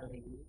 particularly